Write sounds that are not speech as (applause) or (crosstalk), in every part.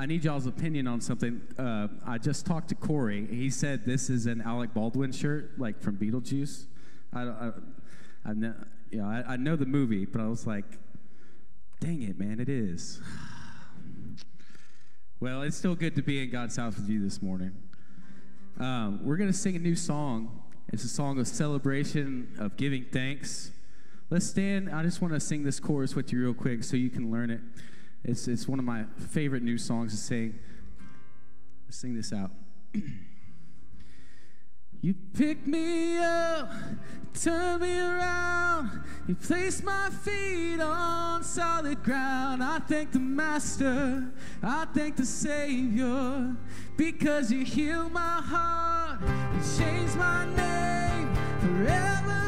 I need y'all's opinion on something. Uh, I just talked to Corey. He said this is an Alec Baldwin shirt, like from Beetlejuice. I, I, I, know, you know, I, I know the movie, but I was like, dang it, man, it is. (sighs) Well, it's still good to be in God's house with you this morning. Um, we're going to sing a new song. It's a song of celebration, of giving thanks. Let's stand. I just want to sing this chorus with you real quick so you can learn it. It's, it's one of my favorite new songs to sing. Let's sing this out. (clears throat) You pick me up, turn me around. You place my feet on solid ground. I thank the Master, I thank the Savior, because you healed my heart, you changed my name, forever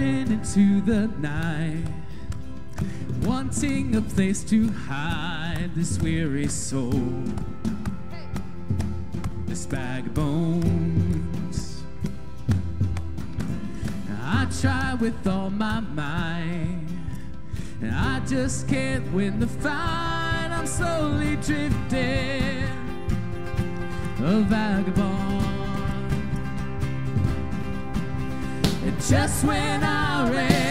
wandering into the night, wanting a place to hide this weary soul, this bag of bones. I try with all my might, and I just can't win the fight. I'm slowly drifting, a vagabond. Just when I ran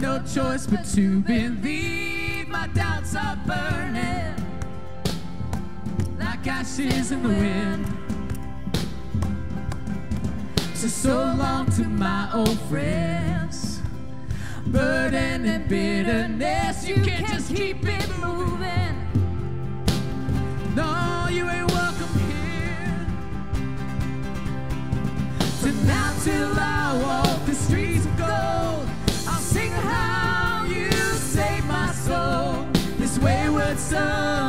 no choice but to believe. My doubts are burning like ashes in the wind. So, so long to my old friends. Burden and bitterness, you can't just keep it moving. No, you ain't welcome here. So now till I wayward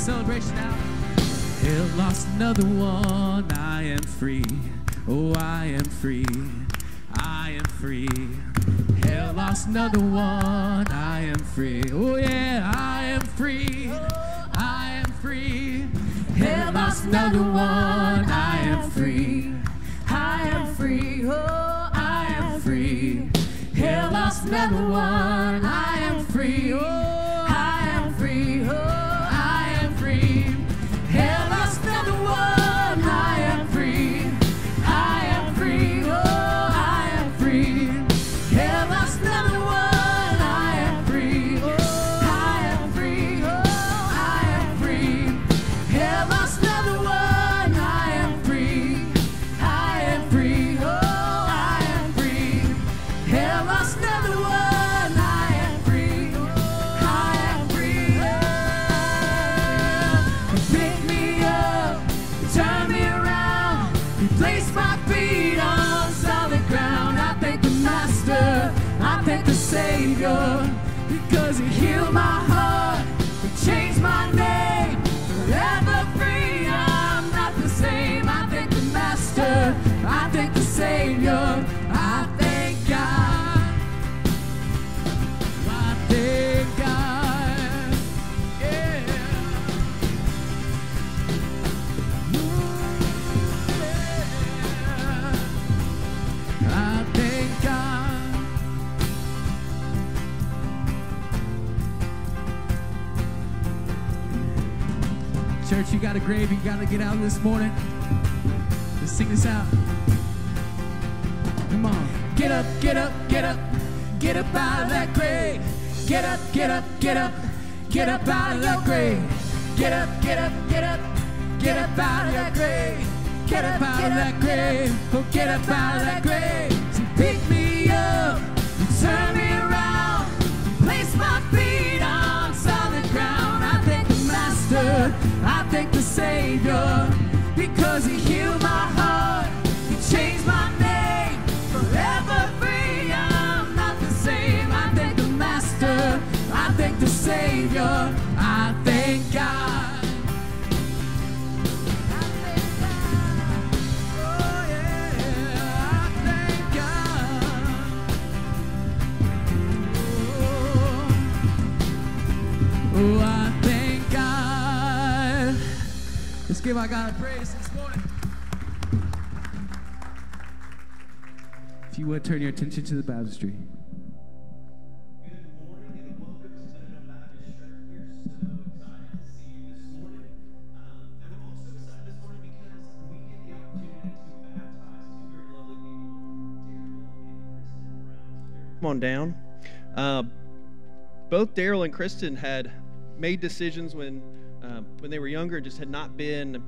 celebration now. Hell lost another one. I am free. Oh, I am free. I am free. Hell lost another one. I am free. Oh, yeah, I am free. I am free. Hell lost another one. I am free. I am free. Oh, I am free. Hell lost another one. I am free. Oh, got a grave you got to get out this morning. Let's sing this out. Come on. Get up, get up, get up. Get up out of that grave. Get up, get up, get up. Get up out of that grave. Get up, get up, get up. Get up out of that grave. Get up out of that grave. Oh, get up out of that grave. So pick me I thank the Savior. Because He healed my heart. Let's give our God praise this morning. If you would turn your attention to the baptistry. Come on down. Uh, both Daryl and Kristen had made decisions when um, when they were younger just had not been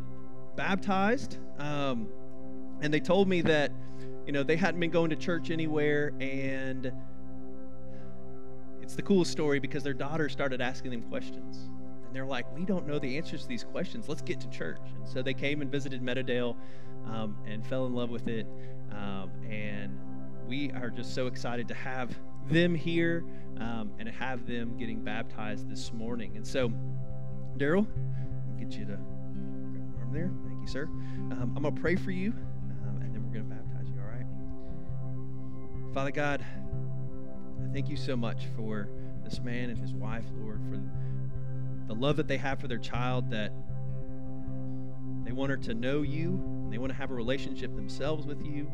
baptized. Um, and they told me that you know they hadn't been going to church anywhere and it's the coolest story because their daughter started asking them questions. And they're like, we don't know the answers to these questions. Let's get to church. And so they came and visited Meadowdale um, and fell in love with it. Um, and we are just so excited to have them here um, and have them getting baptized this morning. And so, Daryl, get you to arm there. Thank you, sir. Um, I'm going to pray for you, um, and then we're going to baptize you, all right? Father God, I thank you so much for this man and his wife, Lord, for the love that they have for their child, that they want her to know you, and they want to have a relationship themselves with you.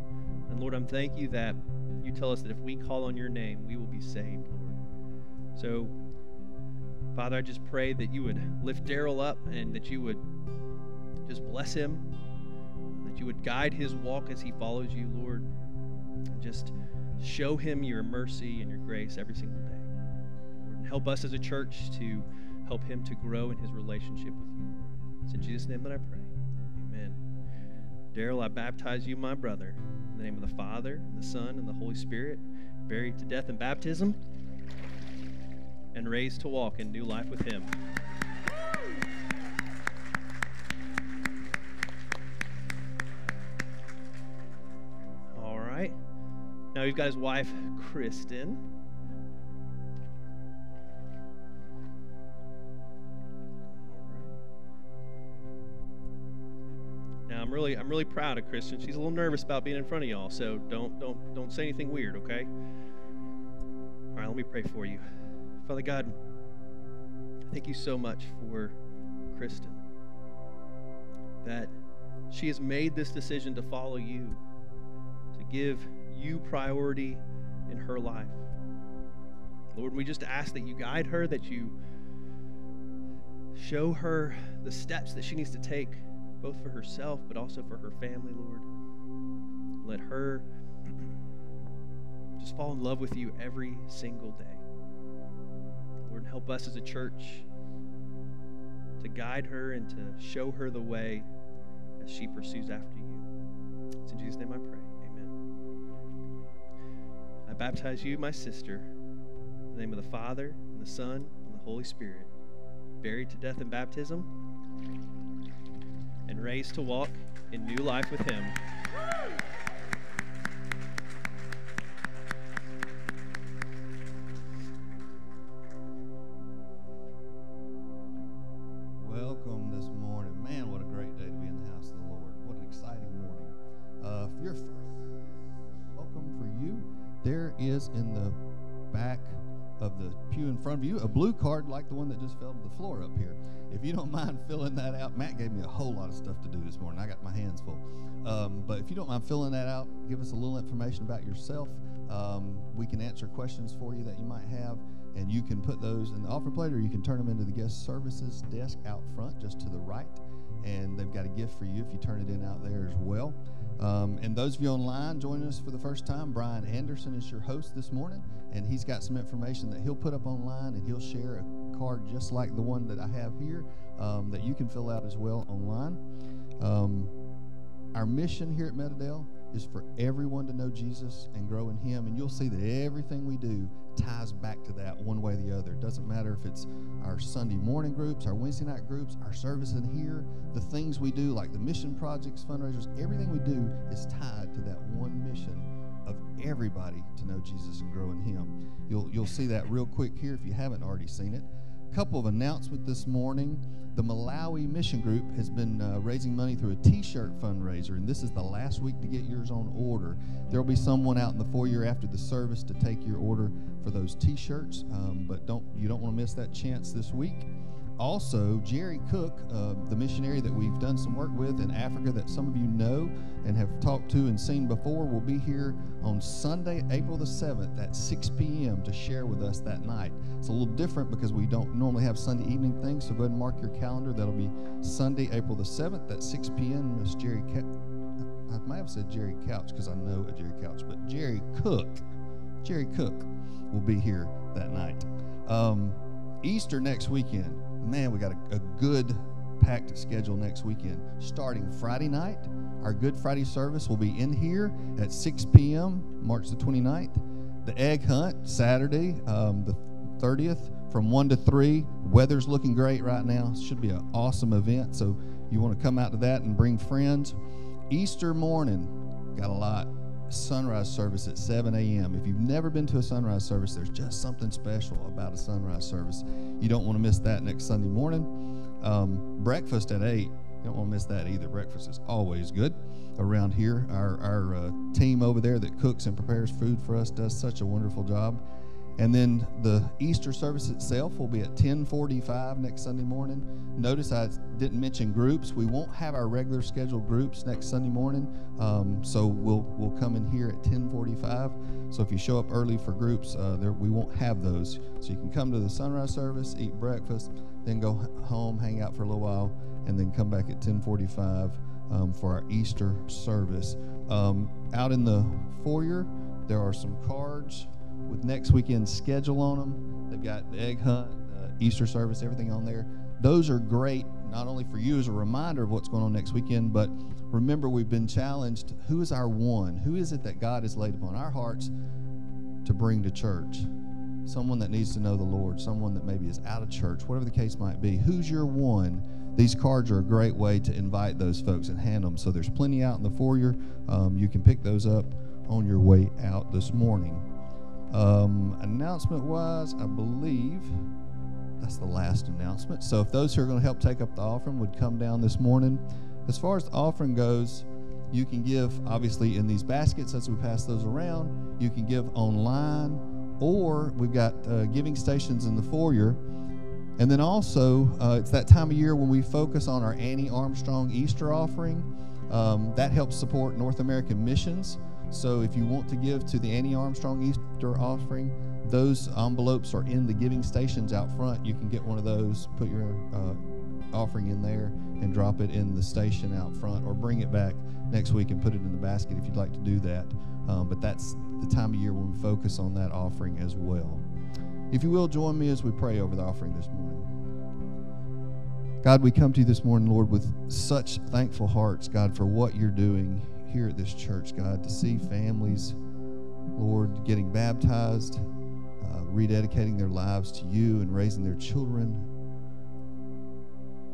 And Lord, I'm thank you that you tell us that if we call on your name, we will be saved, Lord. So, Father, I just pray that you would lift Daryl up and that you would just bless him, that you would guide his walk as he follows you, Lord. Just show him your mercy and your grace every single day. Lord, help us as a church to help him to grow in his relationship with you, It's in Jesus' name that I pray. Amen. Daryl, I baptize you, my brother, in the name of the Father, and the Son, and the Holy Spirit, buried to death in baptism, and raised to walk in new life with him. All right. Now we've got his wife, Kristen. Now I'm really I'm really proud of Kristen. She's a little nervous about being in front of y'all, so don't don't don't say anything weird, okay? All right, let me pray for you. Father God, thank you so much for Kristen. That she has made this decision to follow you, to give you priority in her life. Lord, we just ask that you guide her, that you show her the steps that she needs to take, both for herself, but also for her family, Lord. Let her just fall in love with you every single day. Lord, help us as a church to guide her and to show her the way as she pursues after you. It's in Jesus' name I pray. Amen. I baptize you, my sister, in the name of the Father, and the Son, and the Holy Spirit, buried to death in baptism, and raised to walk in new life with Him. Floor up here. If you don't (laughs) mind filling that out, Matt gave me a whole lot of stuff to do this morning. I got my hands full. Um, but if you don't mind filling that out, give us a little information about yourself. Um, we can answer questions for you that you might have, and you can put those in the offer plate or you can turn them into the guest services desk out front just to the right. And they've got a gift for you if you turn it in out there as well. Um, and those of you online joining us for the first time, Brian Anderson is your host this morning, and he's got some information that he'll put up online, and he'll share a card just like the one that I have here um, that you can fill out as well online. Um, our mission here at Meadowdale is for everyone to know Jesus and grow in Him. And you'll see that everything we do ties back to that one way or the other. It doesn't matter if it's our Sunday morning groups, our Wednesday night groups, our service in here, the things we do, like the mission projects, fundraisers, everything we do is tied to that one mission of everybody to know Jesus and grow in Him. You'll, you'll see that real quick here if you haven't already seen it. Couple of announcements this morning the Malawi Mission Group has been uh, raising money through a T-shirt fundraiser, and this is the last week to get yours on order. There will be someone out in the foyer after the service to take your order for those T-shirts, um, but don't you don't want to miss that chance this week. Also, Jerry Cook, uh, the missionary that we've done some work with in Africa that some of you know and have talked to and seen before, will be here on Sunday, April the 7th at 6 p.m. to share with us that night. It's a little different because we don't normally have Sunday evening things, so go ahead and mark your calendar. That'll be Sunday, April the 7th at 6 p.m. Miss Jerry I might have said Jerry Couch because I know a Jerry Couch, but Jerry Cook, Jerry Cook will be here that night. Um, Easter next weekend man, we got a, a good packed schedule next weekend. Starting Friday night, our Good Friday service will be in here at 6 p.m., March the 29th. The egg hunt, Saturday, um, the 30th, from 1 to 3. Weather's looking great right now. Should be an awesome event. So you want to come out to that and bring friends. Easter morning, got a lot sunrise service at 7 a.m. If you've never been to a sunrise service, there's just something special about a sunrise service. You don't want to miss that next Sunday morning. Um, breakfast at 8. You don't want to miss that either. Breakfast is always good around here. Our, our uh, team over there that cooks and prepares food for us does such a wonderful job. And then the Easter service itself will be at 1045 next Sunday morning. Notice I didn't mention groups. We won't have our regular scheduled groups next Sunday morning. Um, so we'll we'll come in here at 1045. So if you show up early for groups, uh, there, we won't have those. So you can come to the sunrise service, eat breakfast, then go home, hang out for a little while, and then come back at 1045 um, for our Easter service. Um, out in the foyer, there are some cards with next weekend's schedule on them. They've got the egg hunt, uh, Easter service, everything on there. Those are great, not only for you as a reminder of what's going on next weekend, but remember we've been challenged. Who is our one? Who is it that God has laid upon our hearts to bring to church? Someone that needs to know the Lord, someone that maybe is out of church, whatever the case might be. Who's your one? These cards are a great way to invite those folks and hand them. So there's plenty out in the foyer. Um, you can pick those up on your way out this morning. Um, announcement wise, I believe that's the last announcement. So if those who are going to help take up the offering would come down this morning. As far as the offering goes, you can give obviously in these baskets as we pass those around. You can give online, or we've got uh, giving stations in the foyer. And then also, uh, it's that time of year when we focus on our Annie Armstrong Easter offering. Um, that helps support North American missions. So if you want to give to the Annie Armstrong Easter offering, those envelopes are in the giving stations out front. You can get one of those, put your uh, offering in there, and drop it in the station out front, or bring it back next week and put it in the basket if you'd like to do that. Um, but that's the time of year when we focus on that offering as well. If you will, join me as we pray over the offering this morning. God, we come to you this morning, Lord, with such thankful hearts, God, for what you're doing here at this church, God, to see families, Lord, getting baptized, uh, rededicating their lives to you and raising their children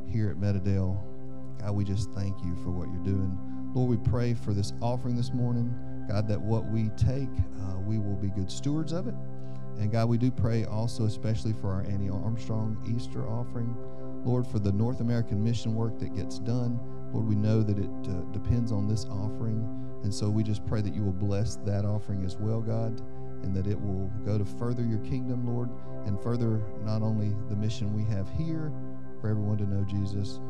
here at Meadowdale. God, we just thank you for what you're doing. Lord, we pray for this offering this morning. God, that what we take, uh, we will be good stewards of it. And God, we do pray also, especially for our Annie Armstrong Easter offering. Lord, for the North American mission work that gets done. Lord, we know that it uh, depends on this offering. And so we just pray that you will bless that offering as well, God. and that it will go to further your kingdom, Lord, and further not only the mission we have here for everyone to know Jesus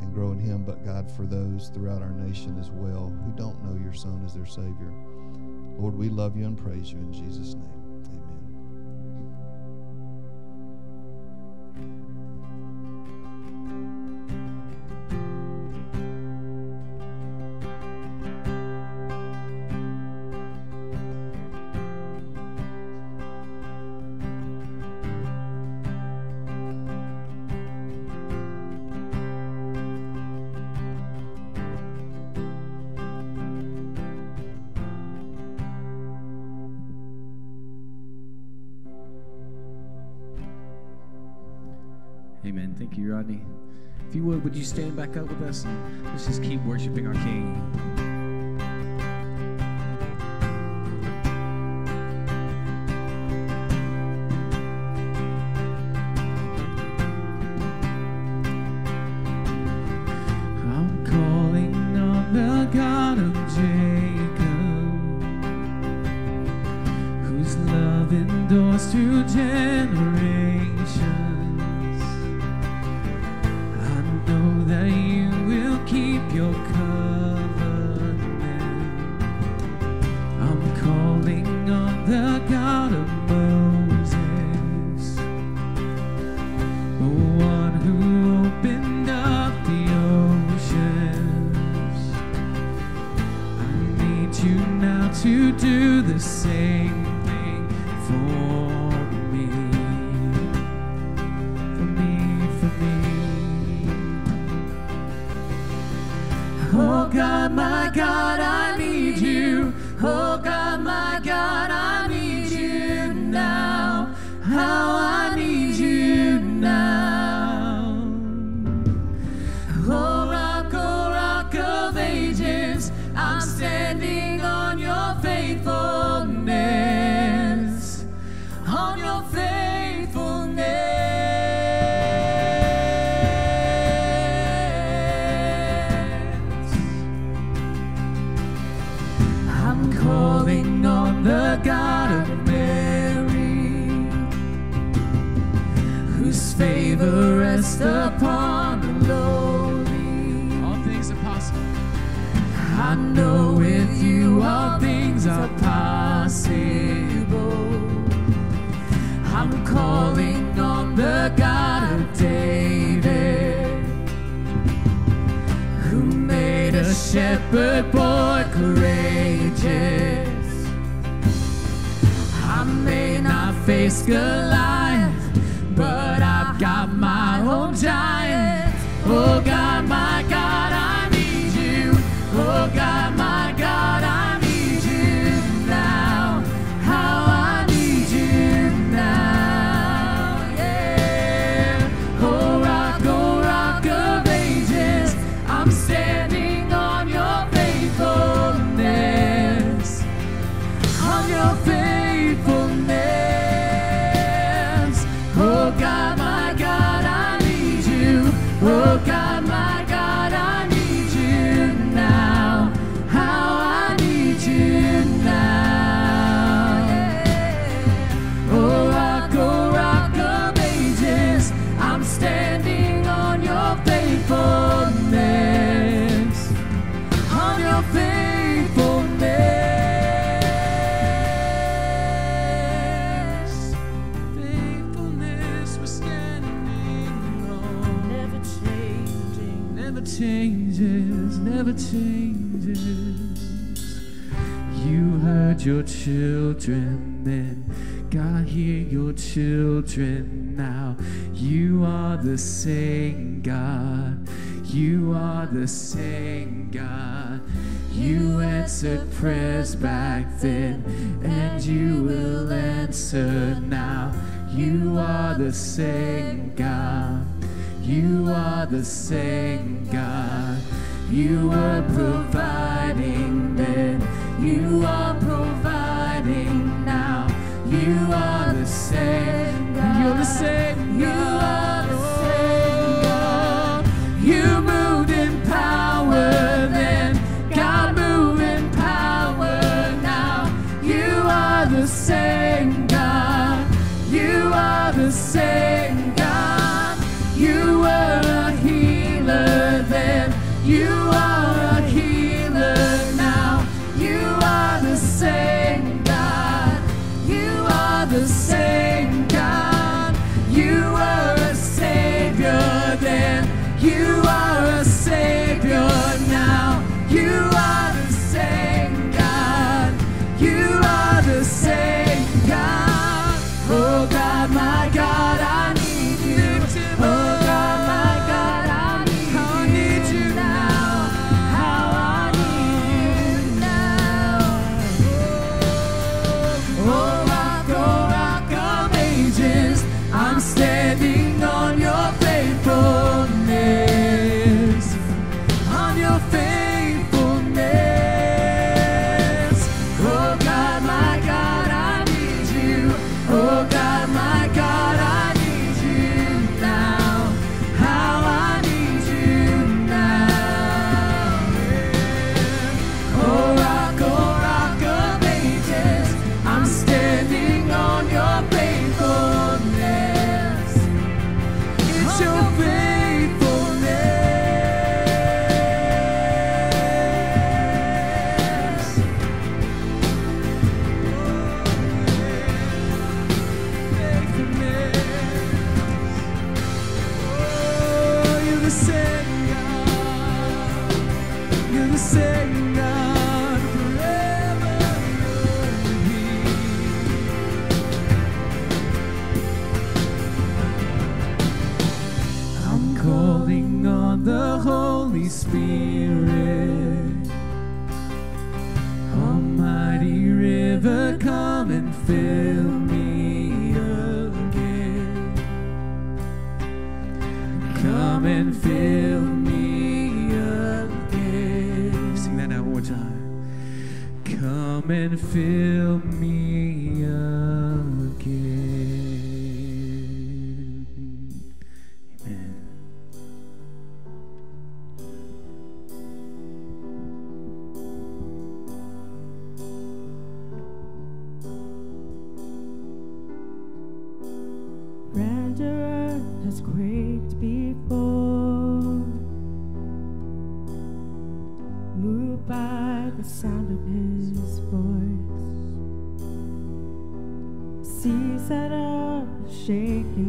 and grow in Him, but God, for those throughout our nation as well who don't know your Son as their Savior. Lord, we love you and praise you in Jesus' name. Us let's just keep worshiping our King. I'm calling on the God of Mary, whose favor rests upon the lowly. All things are possible. I know with you all things are possible. I'm calling on the God of David, who made a shepherd boy courageous. I may not face Goliath, but I've got my own giant. Oh God, my God, changes. You heard your children then. God, hear your children now. You are the same God. You are the same God. You answered prayers back then, and you will answer now. You are the same God. You are the same God. You were providing then, you are providing now. You are the same God. You're the same God. You are the same God. You moved in power then, God move in power now. You are the same God. You are the same.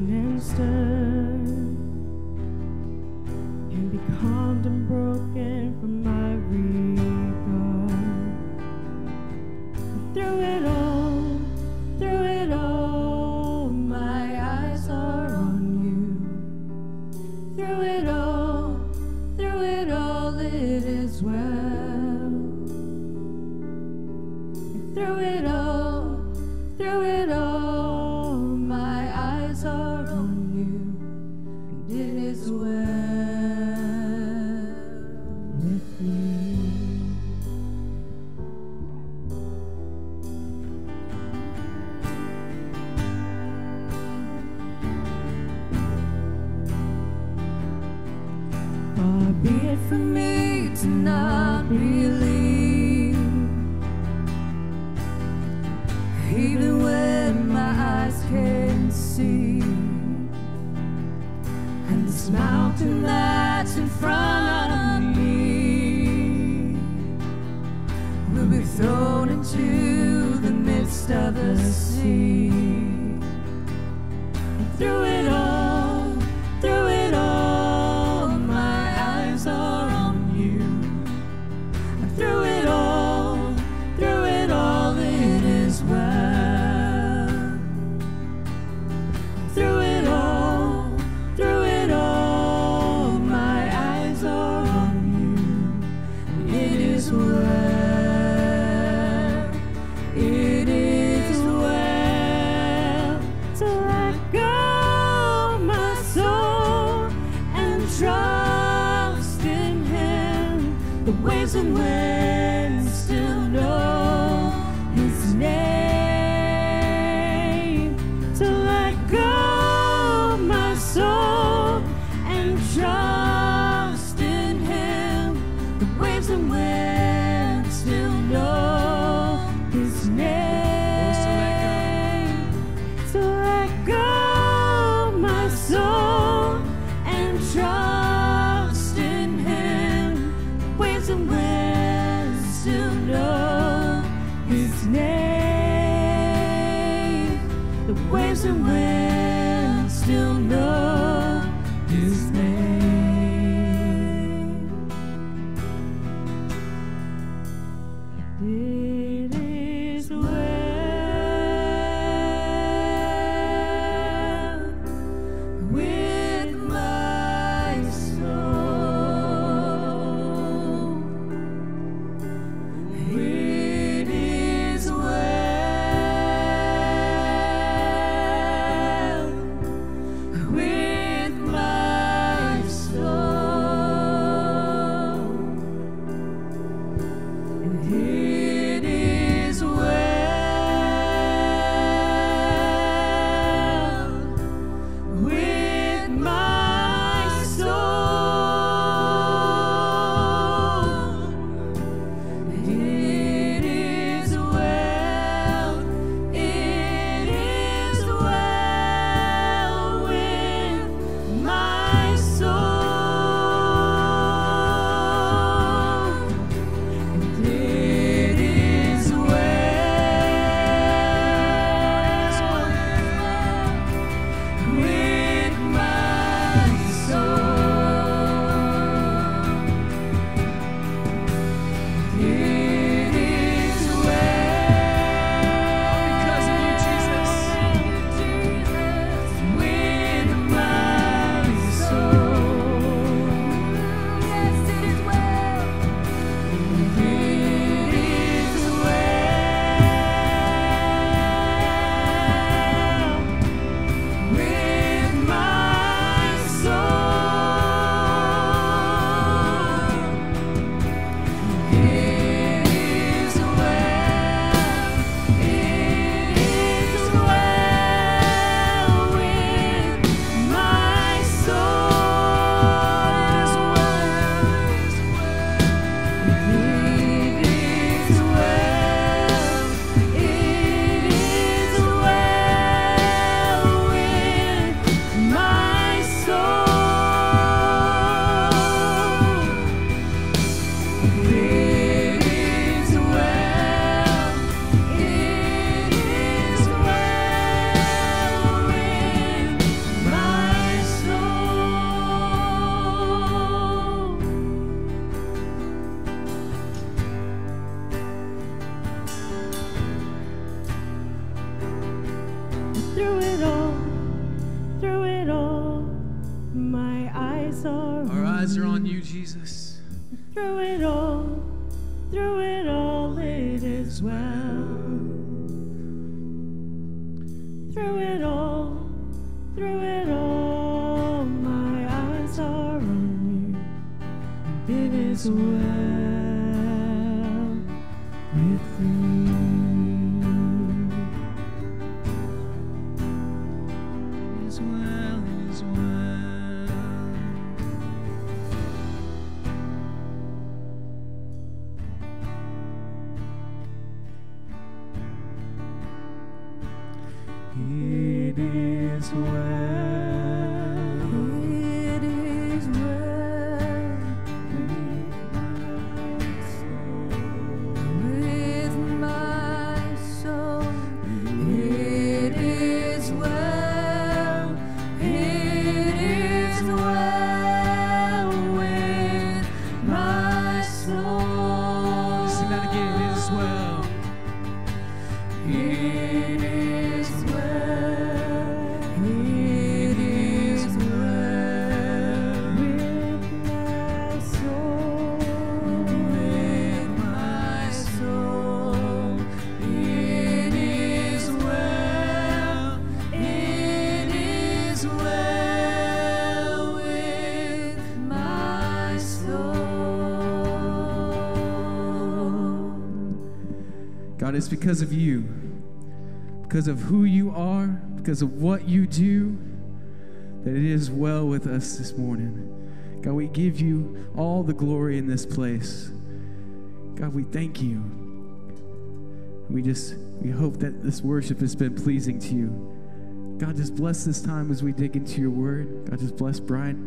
And stirred. Can be calmed and broken from my it's because of you, because of who you are, because of what you do, that it is well with us this morning. God, we give you all the glory in this place. God, we thank you. We just we hope that this worship has been pleasing to you. God, just bless this time as we dig into your word. God, just bless Brian.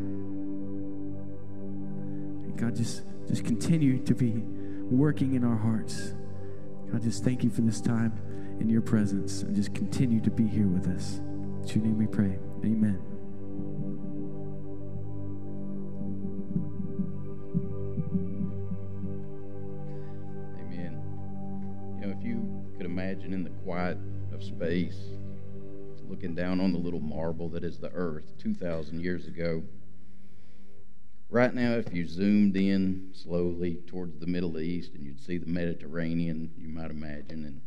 And God, just just continue to be working in our hearts. God, just thank you for this time in your presence and just continue to be here with us. In your name we pray. Amen. Amen. You know, if you could imagine in the quiet of space, looking down on the little marble that is the earth 2,000 years ago, right now, if you zoomed in slowly towards the Middle East and you'd see the Mediterranean, you might imagine, and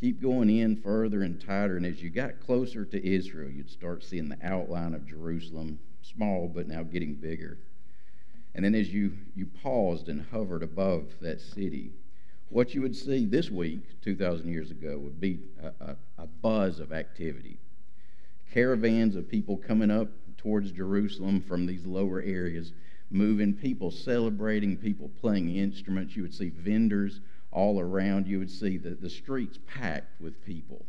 keep going in further and tighter, and as you got closer to Israel, you'd start seeing the outline of Jerusalem, small but now getting bigger. And then as you, you paused and hovered above that city, what you would see this week, 2,000 years ago, would be a, a, a buzz of activity. Caravans of people coming up towards Jerusalem from these lower areas, moving, people celebrating, people playing instruments. You would see vendors all around. You would see the, the streets packed with people.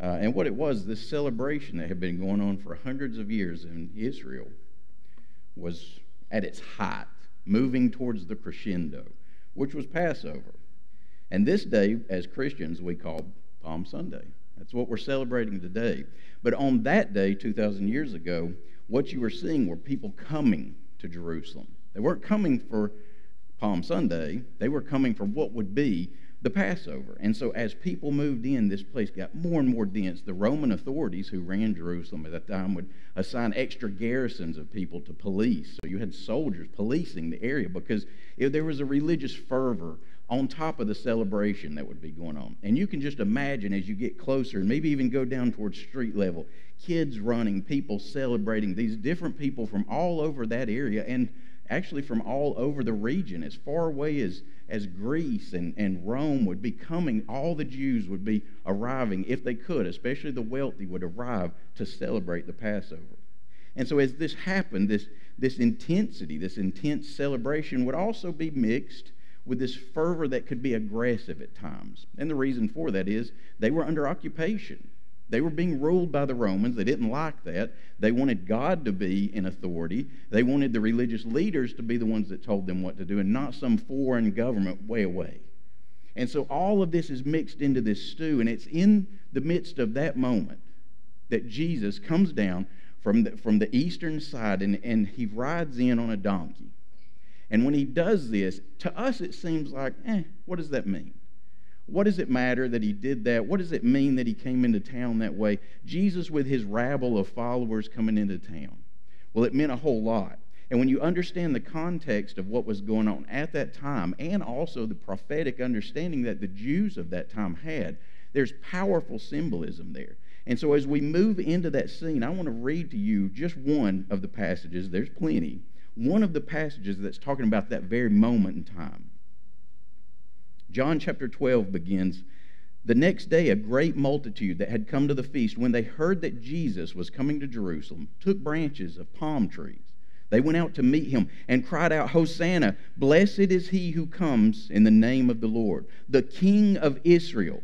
Uh, and what it was, this celebration that had been going on for hundreds of years in Israel was at its height, moving towards the crescendo, which was Passover. And this day, as Christians, we call Palm Sunday. That's what we're celebrating today. But on that day, 2,000 years ago, what you were seeing were people coming to Jerusalem. They weren't coming for Palm Sunday, they were coming for what would be the Passover. And so as people moved in, this place got more and more dense. The Roman authorities who ran Jerusalem at that time would assign extra garrisons of people to police. So you had soldiers policing the area because if there was a religious fervor on top of the celebration that would be going on. And you can just imagine as you get closer and maybe even go down towards street level, kids running, people celebrating, these different people from all over that area and actually from all over the region, as far away as, as Greece and, and Rome would be coming, all the Jews would be arriving, if they could, especially the wealthy, would arrive to celebrate the Passover. And so, as this happened, this, this intensity, this intense celebration would also be mixed with this fervor that could be aggressive at times. And the reason for that is they were under occupation. They were being ruled by the Romans. They didn't like that. They wanted God to be in authority. They wanted the religious leaders to be the ones that told them what to do and not some foreign government way away. And so all of this is mixed into this stew, and it's in the midst of that moment that Jesus comes down from the, from the eastern side and, and he rides in on a donkey. And when he does this, to us it seems like, eh, what does that mean? What does it matter that he did that? What does it mean that he came into town that way? Jesus with his rabble of followers coming into town. Well, it meant a whole lot. And when you understand the context of what was going on at that time and also the prophetic understanding that the Jews of that time had, there's powerful symbolism there. And so as we move into that scene, I want to read to you just one of the passages. There's plenty. One of the passages that's talking about that very moment in time. John chapter 12 begins The next day, a great multitude that had come to the feast, when they heard that Jesus was coming to Jerusalem, took branches of palm trees. They went out to meet him and cried out, Hosanna! Blessed is he who comes in the name of the Lord, the King of Israel.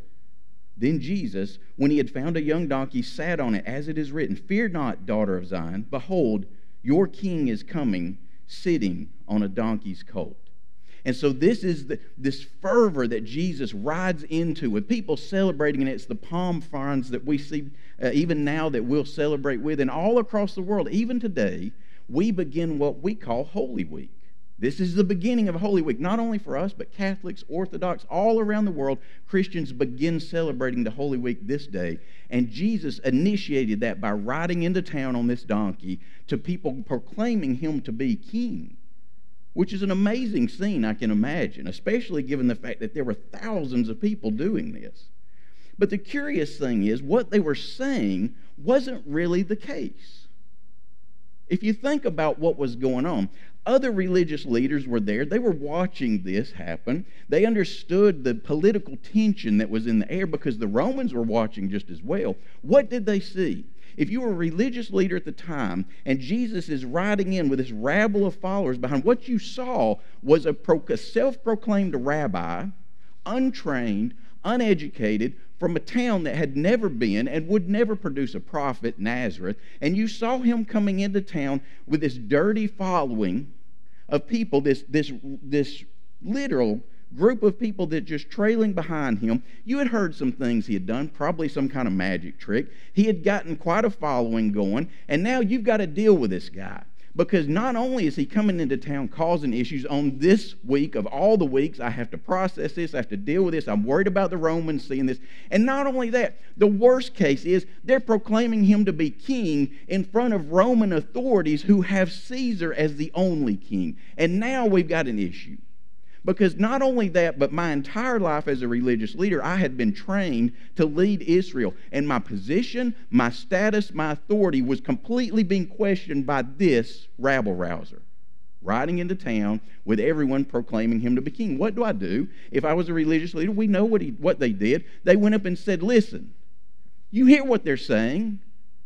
Then Jesus, when he had found a young donkey, sat on it, as it is written Fear not, daughter of Zion. Behold, your king is coming, sitting on a donkey's colt. And so this is the, this fervor that Jesus rides into with people celebrating, and it's the palm fronds that we see uh, even now that we'll celebrate with, and all across the world, even today, we begin what we call Holy Week. This is the beginning of Holy Week, not only for us, but Catholics, Orthodox, all around the world. Christians begin celebrating the Holy Week this day. And Jesus initiated that by riding into town on this donkey to people proclaiming him to be king, which is an amazing scene, I can imagine, especially given the fact that there were thousands of people doing this. But the curious thing is, what they were saying wasn't really the case. If you think about what was going on, other religious leaders were there. They were watching this happen. They understood the political tension that was in the air because the Romans were watching just as well. What did they see? If you were a religious leader at the time and Jesus is riding in with this rabble of followers behind, what you saw was a, self proclaimed rabbi, untrained, uneducated, from a town that had never been and would never produce a prophet, Nazareth, and you saw him coming into town with this dirty following of people, this, this, this literal group of people that just trailing behind him. You had heard some things he had done, probably some kind of magic trick. He had gotten quite a following going, and now you've got to deal with this guy because not only is he coming into town causing issues on this week of all the weeks, I have to process this, I have to deal with this, I'm worried about the Romans seeing this. And not only that, the worst case is they're proclaiming him to be king in front of Roman authorities who have Caesar as the only king. And now we've got an issue. Because not only that, but my entire life as a religious leader, I had been trained to lead Israel. And my position, my status, my authority was completely being questioned by this rabble rouser riding into town with everyone proclaiming him to be king. What do I do? If I was a religious leader, we know what, he, what they did. They went up and said, Listen, you hear what they're saying.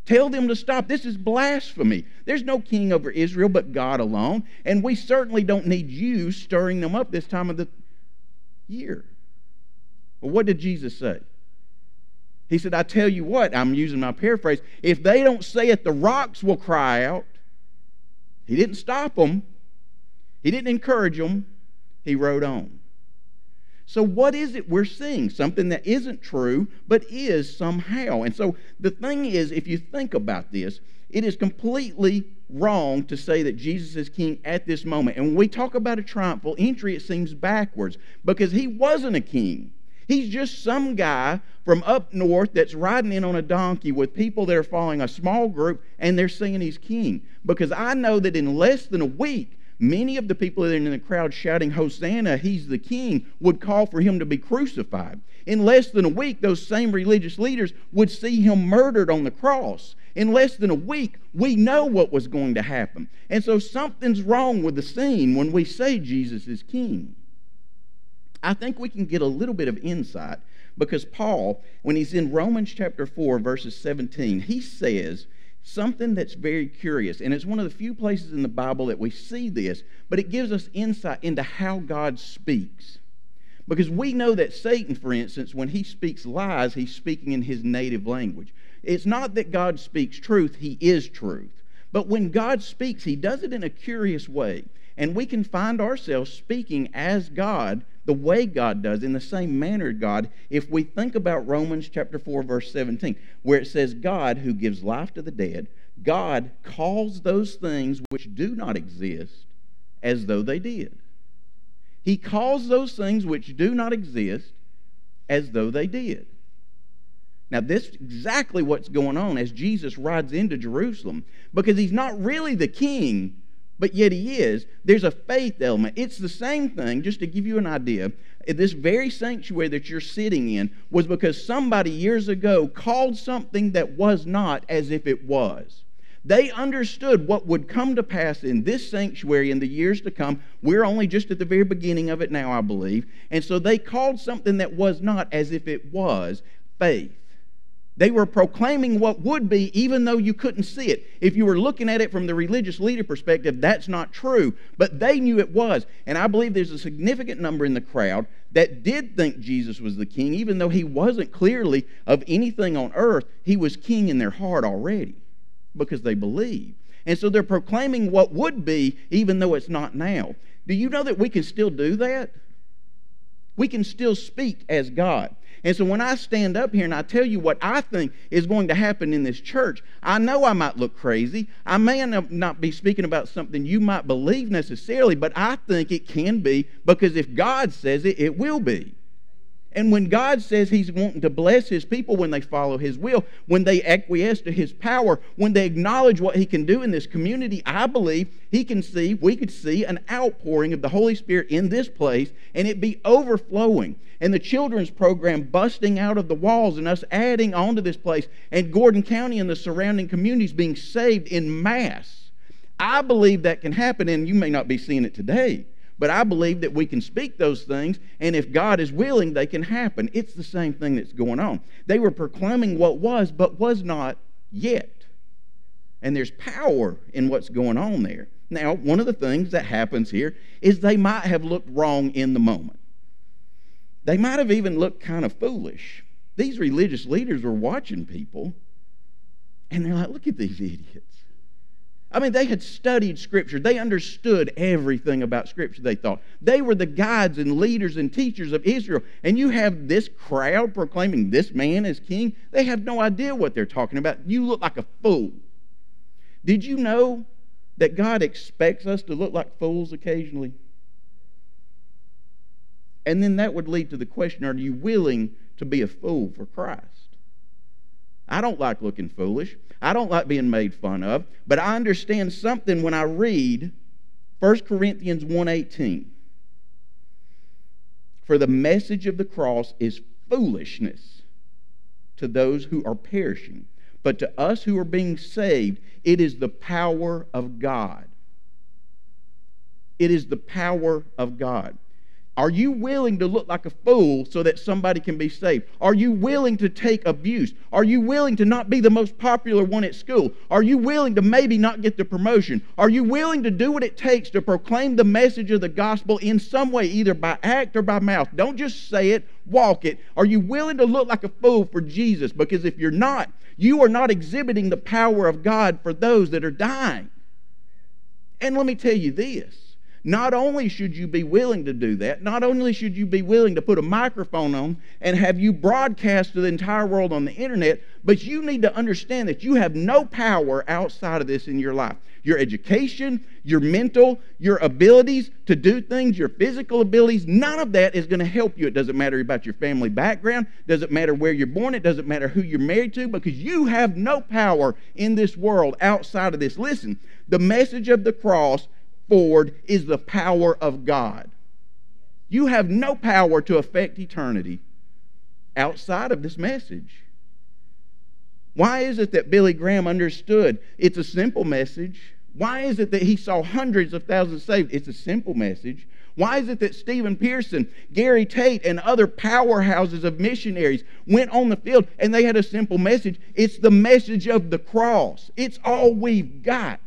Tell them to stop. This is blasphemy. There's no king over Israel but God alone, and we certainly don't need you stirring them up this time of the year. Well, what did Jesus say? He said, I tell you what, I'm using my paraphrase, if they don't say it, the rocks will cry out. He didn't stop them, he didn't encourage them, he rode on. So, what is it we're seeing? Something that isn't true, but is somehow. And so, the thing is, if you think about this, it is completely wrong to say that Jesus is king at this moment. And when we talk about a triumphal entry, it seems backwards because he wasn't a king. He's just some guy from up north that's riding in on a donkey with people that are following a small group and they're saying he's king. Because I know that in less than a week, Many of the people in the crowd shouting, Hosanna, he's the king, would call for him to be crucified. In less than a week, those same religious leaders would see him murdered on the cross. In less than a week, we know what was going to happen. And so something's wrong with the scene when we say Jesus is king. I think we can get a little bit of insight because Paul, when he's in Romans chapter 4, verses 17, he says, something that's very curious. And it's one of the few places in the Bible that we see this, but it gives us insight into how God speaks. Because we know that Satan, for instance, when he speaks lies, he's speaking in his native language. It's not that God speaks truth, he is truth. But when God speaks, he does it in a curious way. And we can find ourselves speaking as God the way God does, in the same manner God, if we think about Romans chapter 4, verse 17, where it says, God who gives life to the dead, God calls those things which do not exist as though they did. He calls those things which do not exist as though they did. Now, this is exactly what's going on as Jesus rides into Jerusalem because he's not really the king, but yet he is. There's a faith element. It's the same thing, just to give you an idea. This very sanctuary that you're sitting in was because somebody years ago called something that was not as if it was. They understood what would come to pass in this sanctuary in the years to come. We're only just at the very beginning of it now, I believe. And so they called something that was not as if it was faith. They were proclaiming what would be, even though you couldn't see it. If you were looking at it from the religious leader perspective, that's not true. But they knew it was. And I believe there's a significant number in the crowd that did think Jesus was the king, even though he wasn't clearly of anything on earth. He was king in their heart already because they believe. And so they're proclaiming what would be, even though it's not now. Do you know that we can still do that? We can still speak as God. And so when I stand up here and I tell you what I think is going to happen in this church, I know I might look crazy. I may not be speaking about something you might believe necessarily, but I think it can be because if God says it, it will be. And when God says He's wanting to bless His people when they follow His will, when they acquiesce to His power, when they acknowledge what He can do in this community, I believe He can see, we could see an outpouring of the Holy Spirit in this place and it be overflowing. And the children's program busting out of the walls and us adding onto this place, and Gordon County and the surrounding communities being saved in mass. I believe that can happen, and you may not be seeing it today. But I believe that we can speak those things, and if God is willing, they can happen. It's the same thing that's going on. They were proclaiming what was, but was not yet. And there's power in what's going on there. Now, one of the things that happens here is they might have looked wrong in the moment. They might have even looked kind of foolish. These religious leaders were watching people, and they're like, look at these (laughs) idiots. I mean, they had studied Scripture. They understood everything about Scripture, they thought. They were the guides and leaders and teachers of Israel. And you have this crowd proclaiming this man as king. They have no idea what they're talking about. You look like a fool. Did you know that God expects us to look like fools occasionally? And then that would lead to the question are you willing to be a fool for Christ? I don't like looking foolish. I don't like being made fun of, but I understand something when I read 1 Corinthians 1:18. For the message of the cross is foolishness to those who are perishing, but to us who are being saved, it is the power of God. It is the power of God. Are you willing to look like a fool so that somebody can be saved? Are you willing to take abuse? Are you willing to not be the most popular one at school? Are you willing to maybe not get the promotion? Are you willing to do what it takes to proclaim the message of the gospel in some way, either by act or by mouth? Don't just say it, walk it. Are you willing to look like a fool for Jesus? Because if you're not, you are not exhibiting the power of God for those that are dying. And let me tell you this not only should you be willing to do that, not only should you be willing to put a microphone on and have you broadcast to the entire world on the internet, but you need to understand that you have no power outside of this in your life. Your education, your mental, your abilities to do things, your physical abilities, none of that is going to help you. It doesn't matter about your family background, doesn't matter where you're born, it doesn't matter who you're married to, because you have no power in this world outside of this. Listen, the message of the cross forward is the power of God. You have no power to affect eternity outside of this message. Why is it that Billy Graham understood it's a simple message? Why is it that he saw hundreds of thousands saved? It's a simple message. Why is it that Stephen Pearson, Gary Tate, and other powerhouses of missionaries went on the field and they had a simple message? It's the message of the cross. It's all we've got.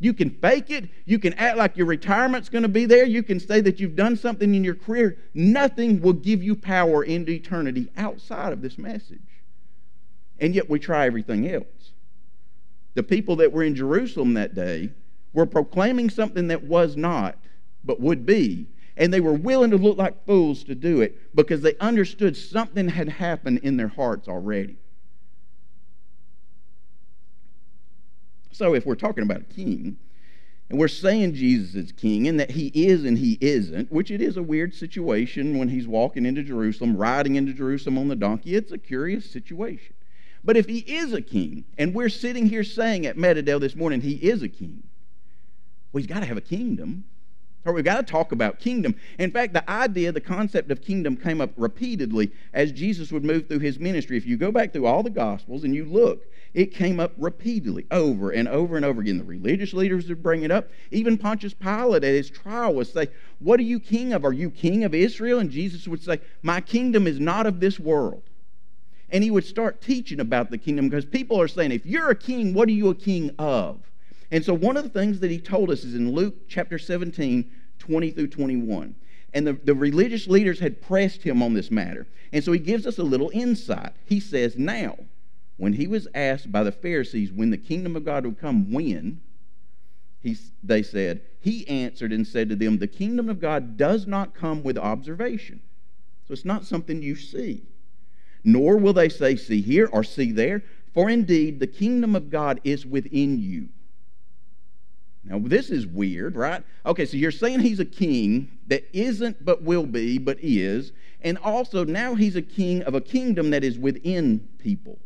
You can fake it. You can act like your retirement's going to be there. You can say that you've done something in your career. Nothing will give you power into eternity outside of this message. And yet we try everything else. The people that were in Jerusalem that day were proclaiming something that was not, but would be. And they were willing to look like fools to do it because they understood something had happened in their hearts already. So if we're talking about a king, and we're saying Jesus is king and that he is and he isn't, which it is a weird situation when he's walking into Jerusalem, riding into Jerusalem on the donkey. It's a curious situation. But if he is a king, and we're sitting here saying at Meadowdale this morning he is a king, Well, he's got to have a kingdom. We've got to talk about kingdom. In fact, the idea, the concept of kingdom came up repeatedly as Jesus would move through his ministry. If you go back through all the Gospels and you look, it came up repeatedly, over and over and over again. The religious leaders would bring it up. Even Pontius Pilate at his trial would say, What are you king of? Are you king of Israel? And Jesus would say, My kingdom is not of this world. And he would start teaching about the kingdom because people are saying, If you're a king, what are you a king of? And so one of the things that he told us is in Luke chapter 17, 20 through 21. And the, the religious leaders had pressed him on this matter. And so he gives us a little insight. He says, Now, when he was asked by the Pharisees when the kingdom of God would come, when, he, they said, he answered and said to them, The kingdom of God does not come with observation. So it's not something you see. Nor will they say, See here or see there, for indeed the kingdom of God is within you. Now, this is weird, right? Okay, so you're saying he's a king that isn't but will be, but is. And also, now he's a king of a kingdom that is within people.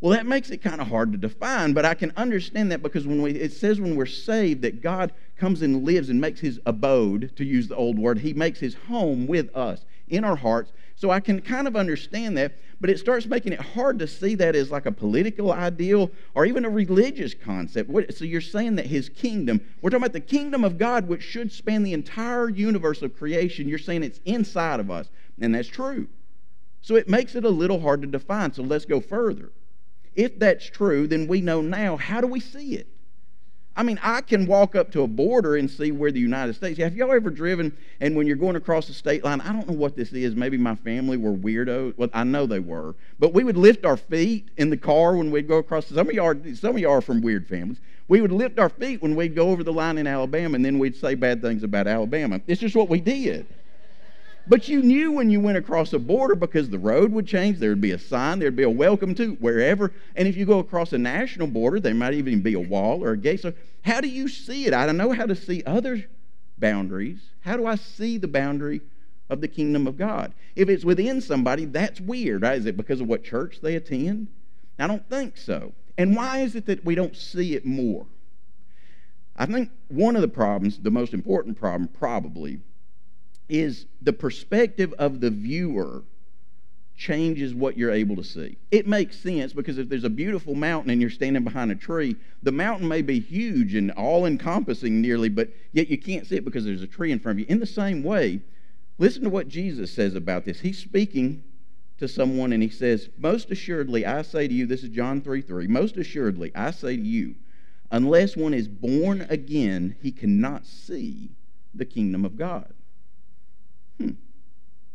Well, that makes it kind of hard to define, but I can understand that because when we, it says when we're saved that God comes and lives and makes his abode, to use the old word, he makes his home with us in our hearts. So I can kind of understand that, but it starts making it hard to see that as like a political ideal or even a religious concept. So you're saying that his kingdom, we're talking about the kingdom of God, which should span the entire universe of creation. You're saying it's inside of us, and that's true. So it makes it a little hard to define. So let's go further. If that's true, then we know now how do we see it? I mean, I can walk up to a border and see where the United States. Have y'all ever driven and when you're going across the state line? I don't know what this is. Maybe my family were weirdos. Well, I know they were, but we would lift our feet in the car when we'd go across. Some of y'all, are, some of y'all are from weird families. We would lift our feet when we'd go over the line in Alabama, and then we'd say bad things about Alabama. It's just what we did. But you knew when you went across a border because the road would change, there would be a sign, there'd be a welcome to wherever. And if you go across a national border, there might even be a wall or a gate. So, how do you see it? I don't know how to see other boundaries. How do I see the boundary of the kingdom of God? If it's within somebody, that's weird. Right? Is it because of what church they attend? I don't think so. And why is it that we don't see it more? I think one of the problems, the most important problem probably, is the perspective of the viewer changes what you're able to see. It makes sense because if there's a beautiful mountain and you're standing behind a tree, the mountain may be huge and all encompassing nearly, but yet you can't see it because there's a tree in front of you. In the same way, listen to what Jesus says about this. He's speaking to someone and he says, Most assuredly, I say to you, this is John 3 3, most assuredly, I say to you, unless one is born again, he cannot see the kingdom of God. Hmm.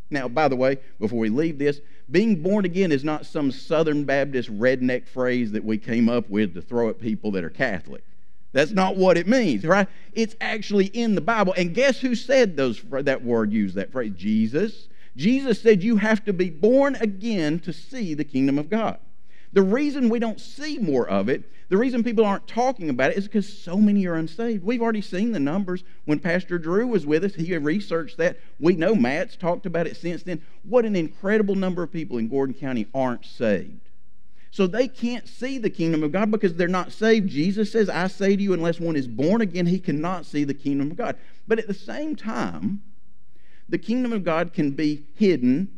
Now, by the way, before we leave this, being born again is not some Southern Baptist redneck phrase that we came up with to throw at people that are Catholic. That's not what it means, right? It's actually in the Bible. And guess who said those that word used that phrase? Jesus. Jesus said you have to be born again to see the kingdom of God. The reason we don't see more of it, the reason people aren't talking about it, is because so many are unsaved. We've already seen the numbers. When Pastor Drew was with us, he researched that. We know Matt's talked about it since then. What an incredible number of people in Gordon County aren't saved. So they can't see the kingdom of God because they're not saved. Jesus says, I say to you, unless one is born again, he cannot see the kingdom of God. But at the same time, the kingdom of God can be hidden,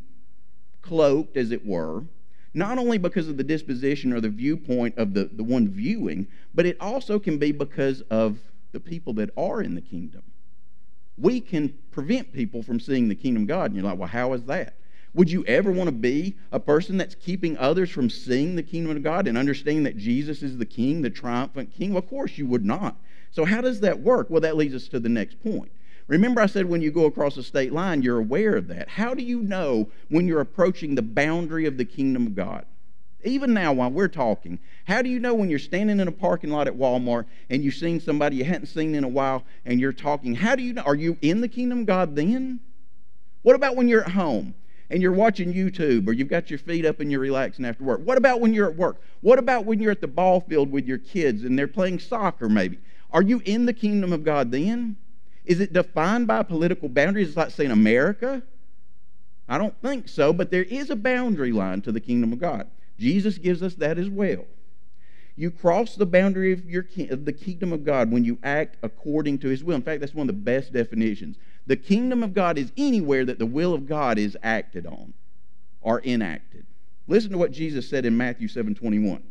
cloaked, as it were, not only because of the disposition or the viewpoint of the, the one viewing, but it also can be because of the people that are in the kingdom. We can prevent people from seeing the kingdom of God. And you're like, well, how is that? Would you ever want to be a person that's keeping others from seeing the kingdom of God and understanding that Jesus is the king, the triumphant king? Well, of course you would not. So, how does that work? Well, that leads us to the next point. Remember, I said when you go across a state line, you're aware of that. How do you know when you're approaching the boundary of the kingdom of God? Even now, while we're talking, how do you know when you're standing in a parking lot at Walmart and you've seen somebody you hadn't seen in a while and you're talking? How do you know? Are you in the kingdom of God then? What about when you're at home and you're watching YouTube or you've got your feet up and you're relaxing after work? What about when you're at work? What about when you're at the ball field with your kids and they're playing soccer maybe? Are you in the kingdom of God then? Is it defined by political boundaries? It's like saying America? I don't think so, but there is a boundary line to the kingdom of God. Jesus gives us that as well. You cross the boundary of, your, of the kingdom of God when you act according to his will. In fact, that's one of the best definitions. The kingdom of God is anywhere that the will of God is acted on or enacted. Listen to what Jesus said in Matthew 7 21.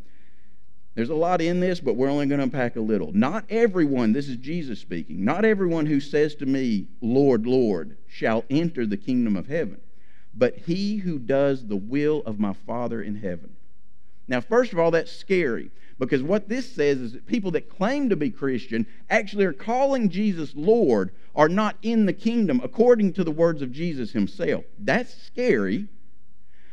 There's a lot in this, but we're only going to unpack a little. Not everyone, this is Jesus speaking, not everyone who says to me, Lord, Lord, shall enter the kingdom of heaven, but he who does the will of my Father in heaven. Now, first of all, that's scary because what this says is that people that claim to be Christian actually are calling Jesus Lord are not in the kingdom according to the words of Jesus himself. That's scary.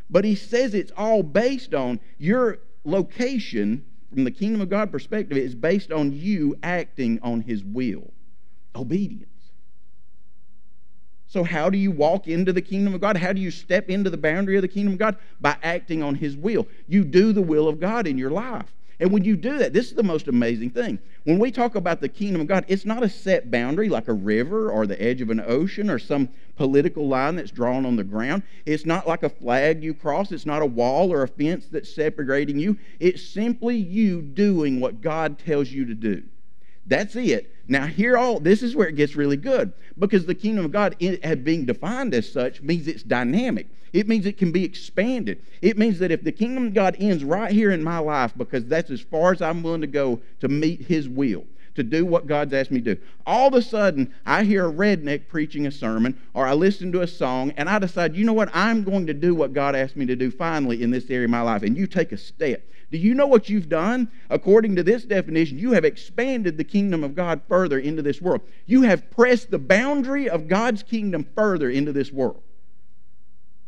But he says it's all based on your location from the kingdom of God perspective is based on you acting on his will. Obedience. So, how do you walk into the kingdom of God? How do you step into the boundary of the kingdom of God? By acting on His will. You do the will of God in your life. And when you do that, this is the most amazing thing. When we talk about the kingdom of God, it's not a set boundary like a river or the edge of an ocean or some political line that's drawn on the ground. It's not like a flag you cross. It's not a wall or a fence that's separating you. It's simply you doing what God tells you to do. That's it. Now, here all this is where it gets really good because the kingdom of God, it, being defined as such, means it's dynamic. It means it can be expanded. It means that if the kingdom of God ends right here in my life, because that's as far as I'm willing to go to meet His will, to do what God's asked me to do, all of a sudden I hear a redneck preaching a sermon or I listen to a song and I decide, you know what, I'm going to do what God asked me to do finally in this area of my life. And you take a step do you know what you've done? According to this definition, you have expanded the kingdom of God further into this world. You have pressed the boundary of God's kingdom further into this world.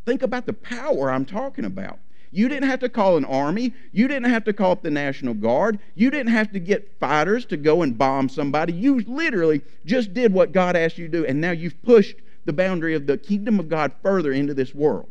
Think about the power I'm talking about. You didn't have to call an army. You didn't have to call up the National Guard. You didn't have to get fighters to go and bomb somebody. You literally just did what God asked you to do, and now you've pushed the boundary of the kingdom of God further into this world.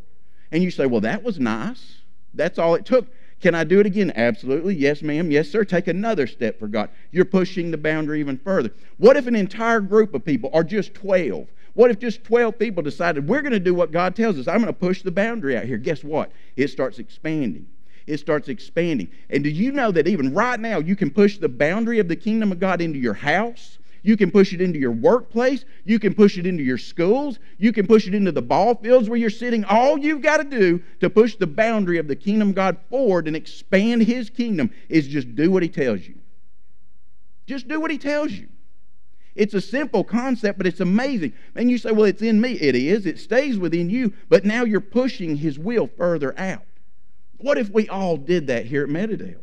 And you say, well, that was nice. That's all it took. Can I do it again? Absolutely. Yes, ma'am. Yes, sir. Take another step for God. You're pushing the boundary even further. What if an entire group of people are just 12? What if just 12 people decided we're going to do what God tells us? I'm going to push the boundary out here. Guess what? It starts expanding. It starts expanding. And do you know that even right now you can push the boundary of the kingdom of God into your house? You can push it into your workplace. You can push it into your schools. You can push it into the ball fields where you're sitting. All you've got to do to push the boundary of the kingdom of God forward and expand His kingdom is just do what He tells you. Just do what He tells you. It's a simple concept, but it's amazing. And you say, well, it's in me. It is. It stays within you, but now you're pushing His will further out. What if we all did that here at Meadowdale?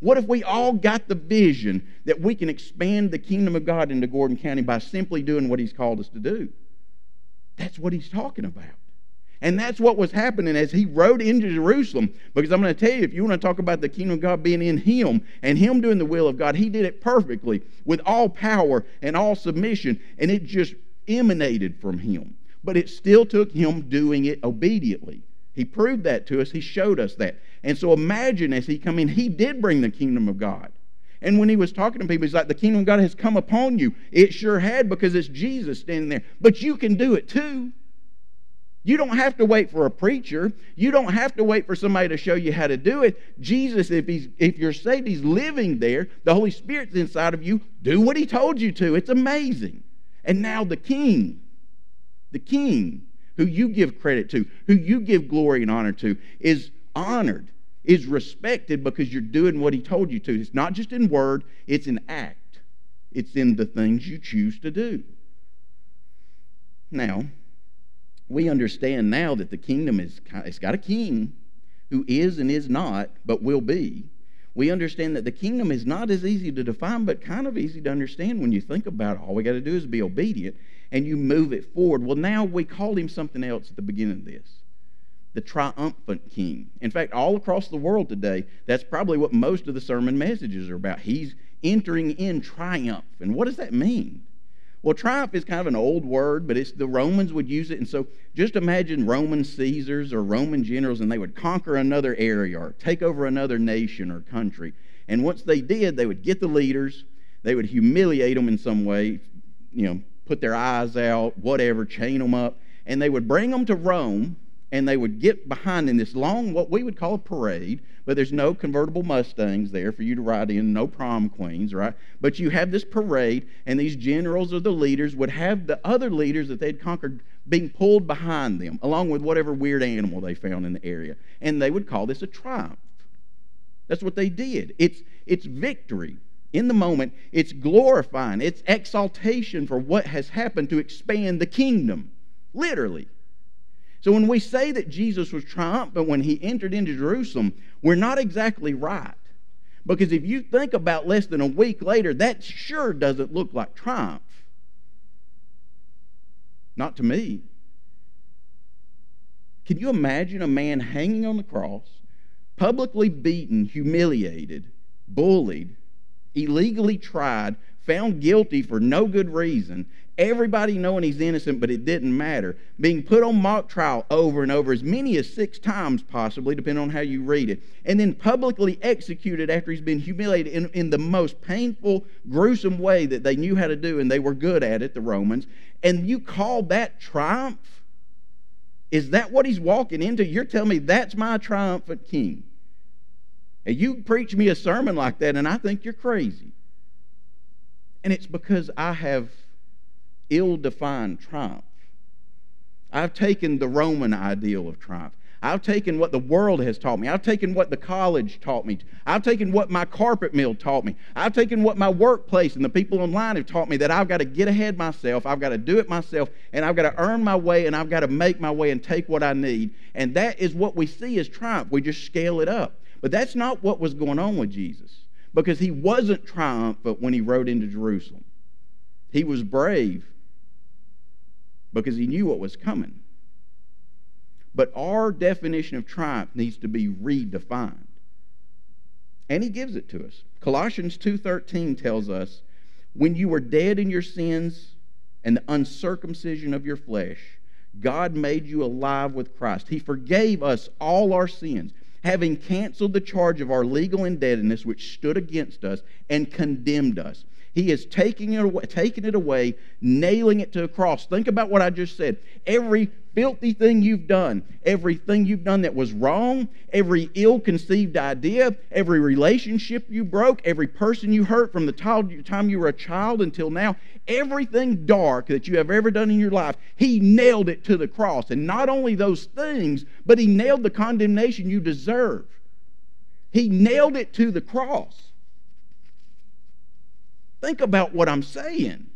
What if we all got the vision that we can expand the kingdom of God into Gordon County by simply doing what He's called us to do? That's what He's talking about. And that's what was happening as he rode into Jerusalem. Because I'm going to tell you, if you want to talk about the kingdom of God being in him and him doing the will of God, he did it perfectly with all power and all submission, and it just emanated from him. But it still took him doing it obediently. He proved that to us, he showed us that. And so imagine as he come in, he did bring the kingdom of God. And when he was talking to people, he's like, The kingdom of God has come upon you. It sure had because it's Jesus standing there. But you can do it too. You don't have to wait for a preacher. You don't have to wait for somebody to show you how to do it. Jesus, if he's if you're saved, he's living there. The Holy Spirit's inside of you. Do what he told you to. It's amazing. And now the king, the king who you give credit to, who you give glory and honor to, is honored is respected because you're doing what he told you to. It's not just in word, it's in act. It's in the things you choose to do. Now, we understand now that the kingdom is it's got a king who is and is not, but will be. We understand that the kingdom is not as easy to define, but kind of easy to understand when you think about it. All we got to do is be obedient and you move it forward. Well, now we called him something else at the beginning of this the triumphant king. In fact, all across the world today, that's probably what most of the sermon messages are about. He's entering in triumph. And what does that mean? Well, triumph is kind of an old word, but it's the Romans would use it. And so just imagine Roman Caesars or Roman generals, and they would conquer another area or take over another nation or country. And once they did, they would get the leaders, they would humiliate them in some way, you know, put their eyes out, whatever, chain them up, and they would bring them to Rome and they would get behind in this long, what we would call a parade, but there's no convertible Mustangs there for you to ride in, no prom queens, right? But you have this parade, and these generals or the leaders would have the other leaders that they'd conquered being pulled behind them, along with whatever weird animal they found in the area. And they would call this a triumph. That's what they did. It's, it's victory. In the moment, it's glorifying, it's exaltation for what has happened to expand the kingdom, literally. So when we say that Jesus was triumphant when he entered into Jerusalem, we're not exactly right. Because if you think about less than a week later, that sure doesn't look like triumph. Not to me. Can you imagine a man hanging on the cross, publicly beaten, humiliated, bullied, illegally tried, found guilty for no good reason, everybody knowing he's innocent, but it didn't matter, being put on mock trial over and over, as many as six times possibly, depending on how you read it, and then publicly executed after he's been humiliated in, in the most painful, gruesome way that they knew how to do, and they were good at it, the Romans, and you call that triumph? Is that what he's walking into? You're telling me that's my triumphant king. And you preach me a sermon like that, and I think you're crazy. And it's because I have ill defined triumph. I've taken the Roman ideal of triumph. I've taken what the world has taught me. I've taken what the college taught me. I've taken what my carpet mill taught me. I've taken what my workplace and the people online have taught me that I've got to get ahead myself. I've got to do it myself and I've got to earn my way and I've got to make my way and take what I need. And that is what we see as triumph. We just scale it up. But that's not what was going on with Jesus because he wasn't triumphant when he rode into Jerusalem. He was brave because he knew what was coming. But our definition of triumph needs to be redefined. And he gives it to us. Colossians 2:13 tells us, "When you were dead in your sins and the uncircumcision of your flesh, God made you alive with Christ. He forgave us all our sins, having canceled the charge of our legal indebtedness which stood against us and condemned us. He is taking it away, taking it away, nailing it to a cross. Think about what I just said. Every filthy thing you've done, everything you've done that was wrong, every ill conceived idea, every relationship you broke, every person you hurt from the time you were a child until now, everything dark that you have ever done in your life, He nailed it to the cross. And not only those things, but He nailed the condemnation you deserve. He nailed it to the cross. Think about what I'm saying.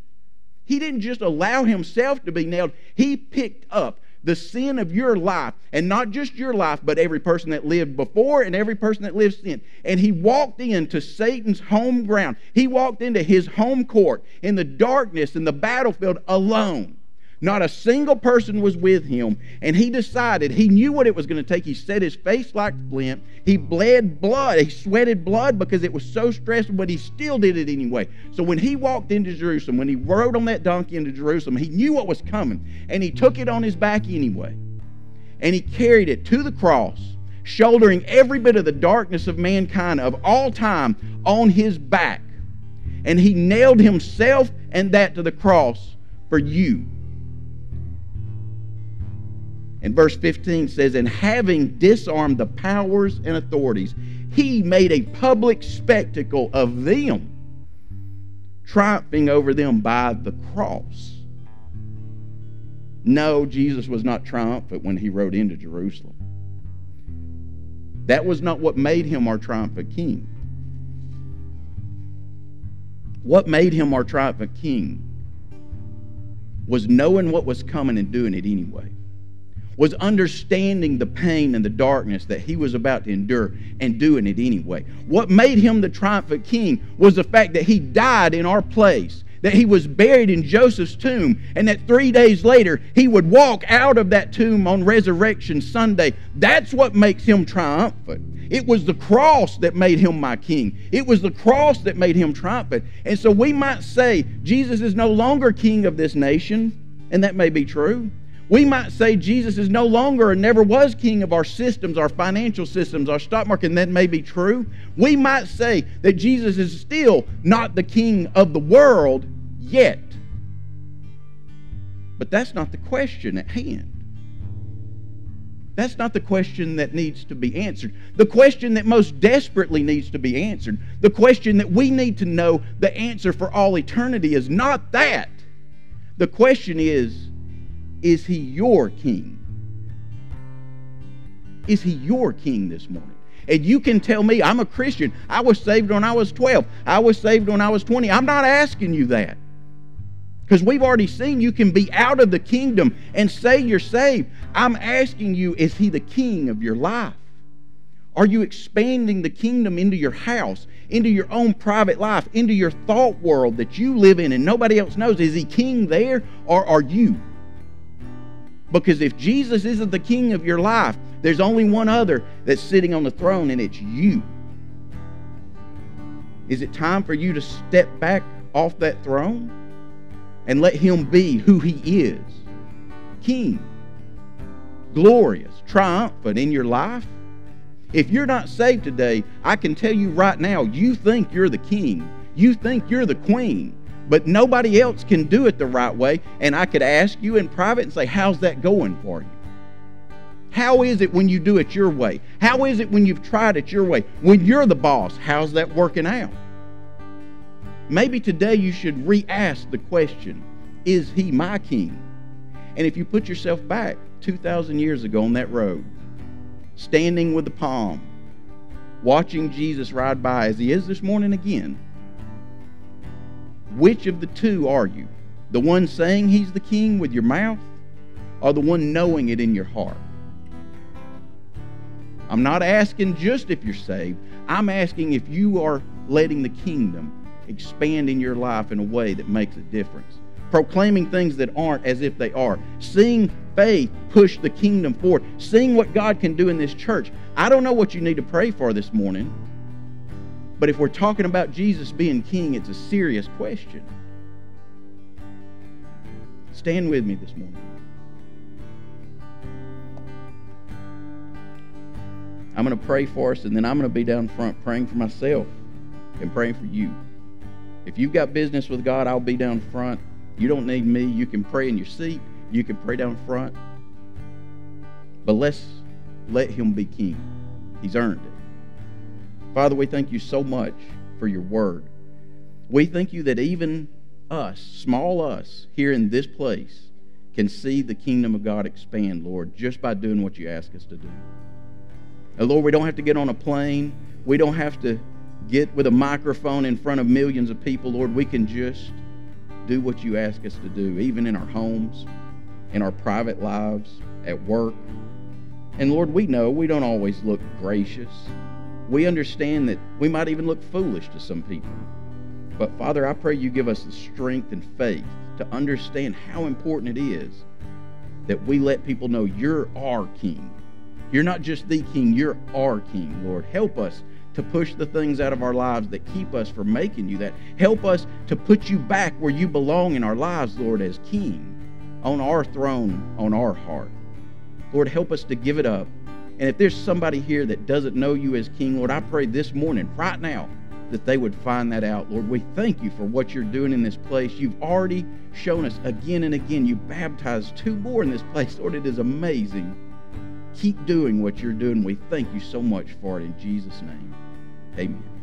He didn't just allow himself to be nailed, he picked up the sin of your life, and not just your life, but every person that lived before and every person that lives since. And he walked into Satan's home ground. He walked into his home court in the darkness in the battlefield alone. Not a single person was with him. And he decided, he knew what it was going to take. He set his face like flint. He bled blood. He sweated blood because it was so stressful, but he still did it anyway. So when he walked into Jerusalem, when he rode on that donkey into Jerusalem, he knew what was coming. And he took it on his back anyway. And he carried it to the cross, shouldering every bit of the darkness of mankind of all time on his back. And he nailed himself and that to the cross for you. And verse 15 says, And having disarmed the powers and authorities, he made a public spectacle of them, triumphing over them by the cross. No, Jesus was not triumphant when he rode into Jerusalem. That was not what made him our triumphant king. What made him our triumphant king was knowing what was coming and doing it anyway was understanding the pain and the darkness that he was about to endure and doing it anyway. What made him the triumphant king was the fact that he died in our place, that he was buried in Joseph's tomb, and that three days later he would walk out of that tomb on Resurrection Sunday. That's what makes him triumphant. It was the cross that made him my king. It was the cross that made him triumphant. And so we might say Jesus is no longer king of this nation, and that may be true. We might say Jesus is no longer and never was king of our systems, our financial systems, our stock market, and that may be true. We might say that Jesus is still not the king of the world yet. But that's not the question at hand. That's not the question that needs to be answered. The question that most desperately needs to be answered, the question that we need to know the answer for all eternity is not that. The question is Is he your king? Is he your king this morning? And you can tell me, I'm a Christian. I was saved when I was 12. I was saved when I was 20. I'm not asking you that. Because we've already seen you can be out of the kingdom and say you're saved. I'm asking you, is he the king of your life? Are you expanding the kingdom into your house, into your own private life, into your thought world that you live in and nobody else knows? Is he king there or are you? Because if Jesus isn't the king of your life, there's only one other that's sitting on the throne, and it's you. Is it time for you to step back off that throne and let him be who he is? King, glorious, triumphant in your life? If you're not saved today, I can tell you right now, you think you're the king. You think you're the queen but nobody else can do it the right way. And I could ask you in private and say, How's that going for you? How is it when you do it your way? How is it when you've tried it your way? When you're the boss, how's that working out? Maybe today you should re ask the question Is he my king? And if you put yourself back 2,000 years ago on that road, standing with the palm, watching Jesus ride by as he is this morning again, which of the two are you? The one saying he's the king with your mouth, or the one knowing it in your heart? I'm not asking just if you're saved. I'm asking if you are letting the kingdom expand in your life in a way that makes a difference. Proclaiming things that aren't as if they are. Seeing faith push the kingdom forward. Seeing what God can do in this church. I don't know what you need to pray for this morning. But if we're talking about Jesus being king, it's a serious question. Stand with me this morning. I'm going to pray for us, and then I'm going to be down front praying for myself and praying for you. If you've got business with God, I'll be down front. You don't need me. You can pray in your seat, you can pray down front. But let's let Him be king. He's earned it. Father, we thank you so much for your word. We thank you that even us, small us, here in this place, can see the kingdom of God expand, Lord, just by doing what you ask us to do. And Lord, we don't have to get on a plane. We don't have to get with a microphone in front of millions of people, Lord. We can just do what you ask us to do, even in our homes, in our private lives, at work. And Lord, we know we don't always look gracious we understand that we might even look foolish to some people. But Father, I pray you give us the strength and faith to understand how important it is that we let people know you're our King. You're not just the King, you're our King, Lord. Help us to push the things out of our lives that keep us from making you that. Help us to put you back where you belong in our lives, Lord, as King, on our throne, on our heart. Lord, help us to give it up and if there's somebody here that doesn't know you as King, Lord, I pray this morning, right now, that they would find that out. Lord, we thank you for what you're doing in this place. You've already shown us again and again. You baptized two more in this place. Lord, it is amazing. Keep doing what you're doing. We thank you so much for it in Jesus' name. Amen.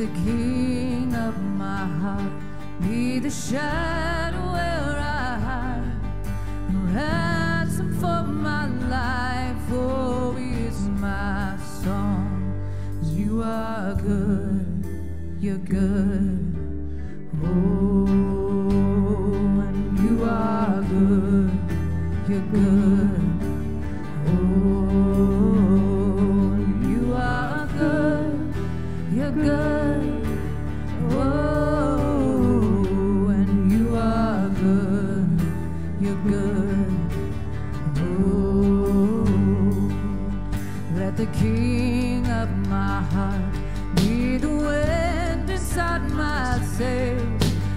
The king of my heart be the shadow where I hide. Ransom for my life, oh, is my song. You are good, you're good. Oh, and you are good, you're good. Let the king of my heart be the wind inside my sail,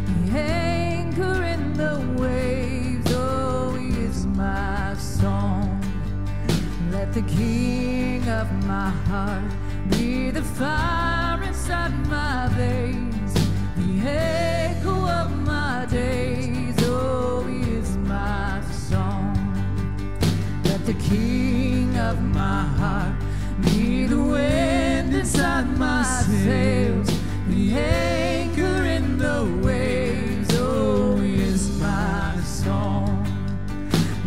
the anchor in the waves. Oh, he is my song. Let the king of my heart be the fire inside my veins. the King of my heart. Be the wind inside my sails, the anchor in the waves. Oh, is my song.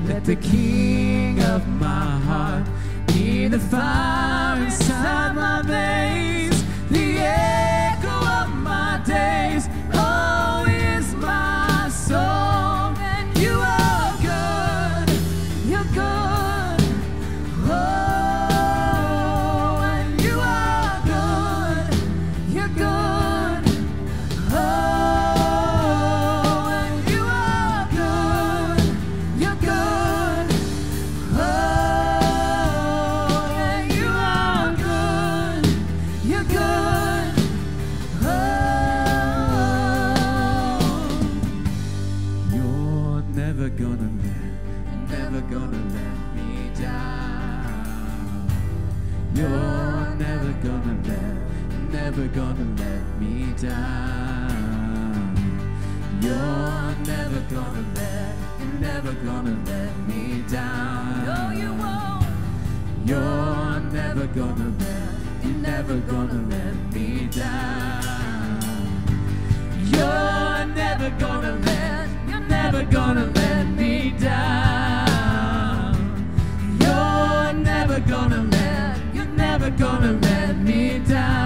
Let the King of my heart be the fire inside my veins. never gonna let me down. No, you won't. You're never gonna let, you're never gonna let me down. You're never gonna let, you're never gonna let me down. You're never gonna let, you're never gonna let me down.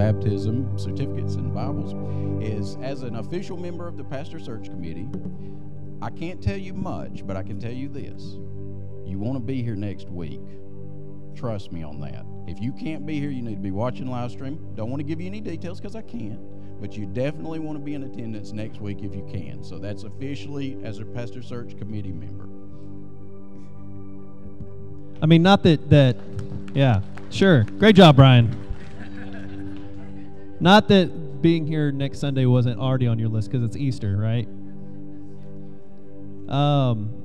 baptism certificates and Bibles is as an official member of the pastor search committee, I can't tell you much, but I can tell you this. You want to be here next week. Trust me on that. If you can't be here, you need to be watching live stream. Don't want to give you any details because I can't, but you definitely want to be in attendance next week if you can. So that's officially as a pastor search committee member. I mean, not that that, yeah, sure. Great job, Brian. Not that being here next Sunday wasn't already on your list because it's Easter, right? Um,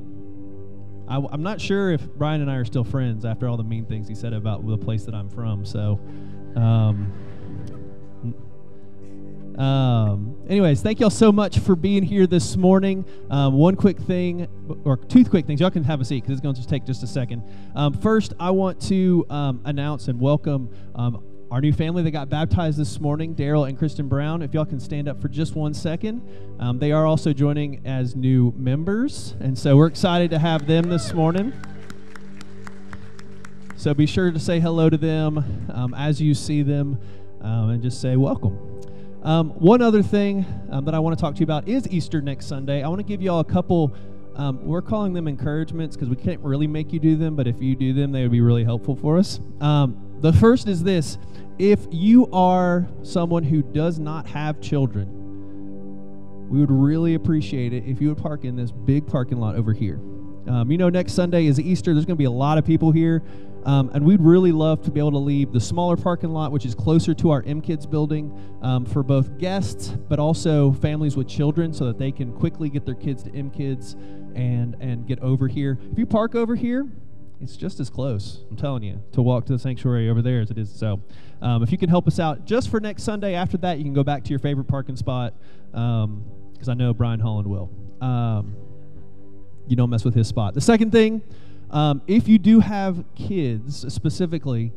I, am not sure if Brian and I are still friends after all the mean things he said about the place that I'm from. So, um, um, anyways, thank y'all so much for being here this morning. Um, one quick thing, or two quick things. Y'all can have a seat because it's going to just take just a second. Um, first, I want to um, announce and welcome um, our new family that got baptized this morning, Daryl and Kristen Brown. If y'all can stand up for just one second, um, they are also joining as new members, and so we're excited to have them this morning. So be sure to say hello to them um, as you see them, um, and just say welcome. Um, one other thing um, that I want to talk to you about is Easter next Sunday. I want to give y'all a couple. Um, we're calling them encouragements because we can't really make you do them, but if you do them, they would be really helpful for us. Um, the first is this if you are someone who does not have children, we would really appreciate it if you would park in this big parking lot over here. Um, you know, next Sunday is Easter. There's going to be a lot of people here. Um, and we'd really love to be able to leave the smaller parking lot, which is closer to our MKids building, um, for both guests but also families with children so that they can quickly get their kids to MKids and, and get over here. If you park over here, it's just as close, I'm telling you, to walk to the sanctuary over there as it is. So, um, if you can help us out just for next Sunday, after that, you can go back to your favorite parking spot because um, I know Brian Holland will. Um, you don't mess with his spot. The second thing, um, if you do have kids specifically,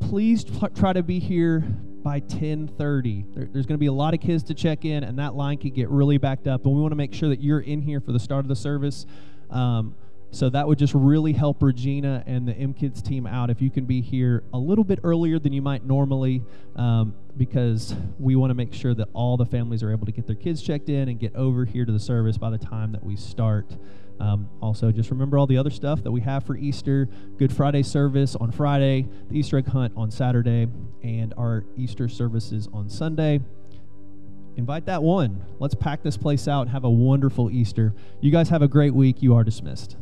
please try to be here by 10:30. There, there's going to be a lot of kids to check in, and that line could get really backed up. And we want to make sure that you're in here for the start of the service. Um, so that would just really help Regina and the MKids team out if you can be here a little bit earlier than you might normally, um, because we want to make sure that all the families are able to get their kids checked in and get over here to the service by the time that we start. Um, also, just remember all the other stuff that we have for Easter Good Friday service on Friday, the Easter egg hunt on Saturday, and our Easter services on Sunday invite that one. Let's pack this place out and have a wonderful Easter. You guys have a great week. You are dismissed.